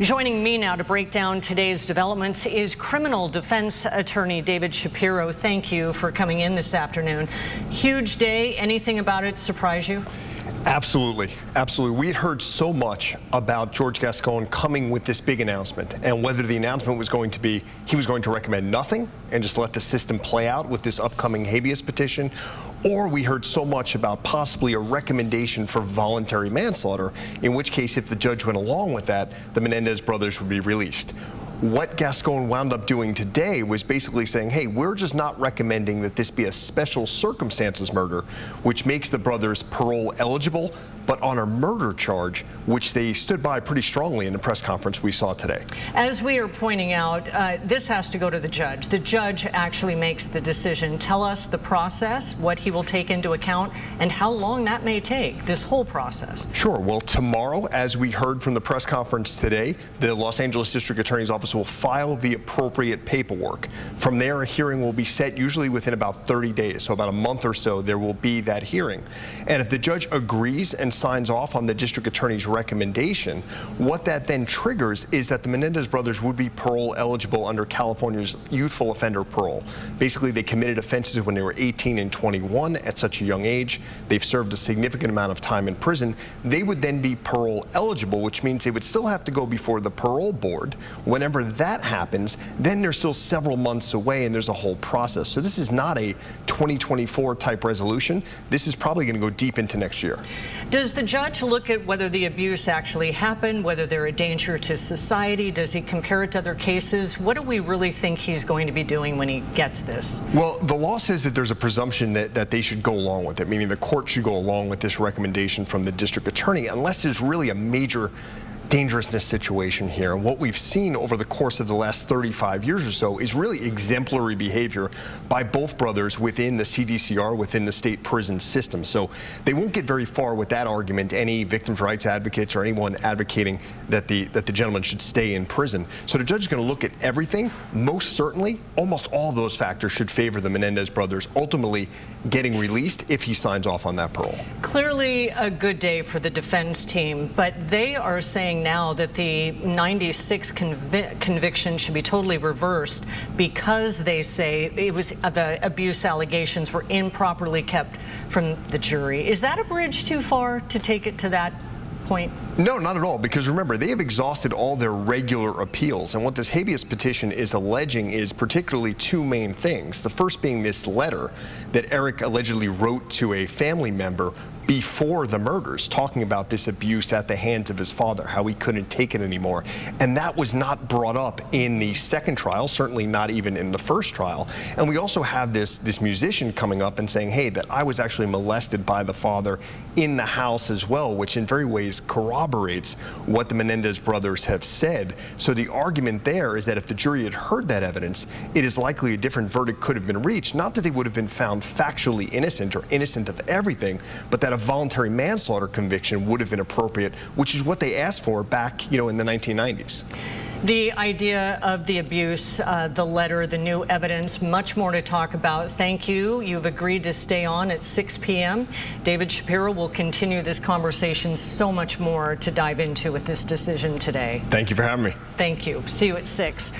Joining me now to break down today's developments is criminal defense attorney David Shapiro. Thank you for coming in this afternoon. Huge day. Anything about it surprise you? Absolutely. Absolutely. We had heard so much about George Gascon coming with this big announcement and whether the announcement was going to be he was going to recommend nothing and just let the system play out with this upcoming habeas petition or we heard so much about possibly a recommendation for voluntary manslaughter, in which case if the judge went along with that, the Menendez brothers would be released. What Gascon wound up doing today was basically saying, hey, we're just not recommending that this be a special circumstances murder, which makes the brothers parole eligible, but on a murder charge, which they stood by pretty strongly in the press conference we saw today. As we are pointing out, uh, this has to go to the judge. The judge actually makes the decision. Tell us the process, what he will take into account, and how long that may take, this whole process. Sure. Well, tomorrow, as we heard from the press conference today, the Los Angeles District Attorney's Office will file the appropriate paperwork. From there, a hearing will be set usually within about 30 days, so about a month or so, there will be that hearing. And if the judge agrees and signs off on the district attorney's recommendation, what that then triggers is that the Menendez brothers would be parole eligible under California's youthful offender parole. Basically, they committed offenses when they were 18 and 21 at such a young age. They've served a significant amount of time in prison. They would then be parole eligible, which means they would still have to go before the parole board. Whenever that happens, then they're still several months away and there's a whole process. So this is not a 2024 type resolution. This is probably going to go deep into next year. Does does the judge look at whether the abuse actually happened, whether they're a danger to society? Does he compare it to other cases? What do we really think he's going to be doing when he gets this? Well, the law says that there's a presumption that, that they should go along with it, meaning the court should go along with this recommendation from the district attorney, unless there's really a major dangerousness situation here. And what we've seen over the course of the last 35 years or so is really exemplary behavior by both brothers within the CDCR, within the state prison system. So they won't get very far with that argument, any victims' rights advocates or anyone advocating that the, that the gentleman should stay in prison. So the judge is going to look at everything. Most certainly, almost all those factors should favor the Menendez brothers ultimately getting released if he signs off on that parole. Clearly a good day for the defense team, but they are saying saying now that the 96 convi conviction should be totally reversed because they say it was uh, the abuse allegations were improperly kept from the jury. Is that a bridge too far to take it to that point? No, not at all, because remember, they have exhausted all their regular appeals, and what this habeas petition is alleging is particularly two main things. The first being this letter that Eric allegedly wrote to a family member before the murders, talking about this abuse at the hands of his father, how he couldn't take it anymore. And that was not brought up in the second trial, certainly not even in the first trial. And we also have this, this musician coming up and saying, hey, that I was actually molested by the father in the house as well, which in very ways corroborates what the Menendez brothers have said. So the argument there is that if the jury had heard that evidence, it is likely a different verdict could have been reached. Not that they would have been found factually innocent or innocent of everything, but that a voluntary manslaughter conviction would have been appropriate, which is what they asked for back, you know, in the 1990s. The idea of the abuse, uh, the letter, the new evidence, much more to talk about. Thank you. You've agreed to stay on at 6 p.m. David Shapiro will continue this conversation. So much more to dive into with this decision today. Thank you for having me. Thank you. See you at 6.